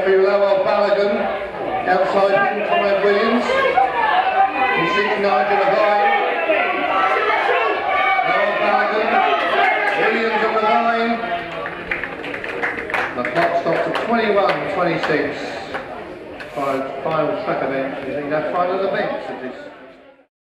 referee Lawal-Balogun, outside Montgomery Williams, he's six Nigel Levine. Lowell Balogun, Williams on the line. The clock stops at 21, 26. Final, final track event, is that final event of this.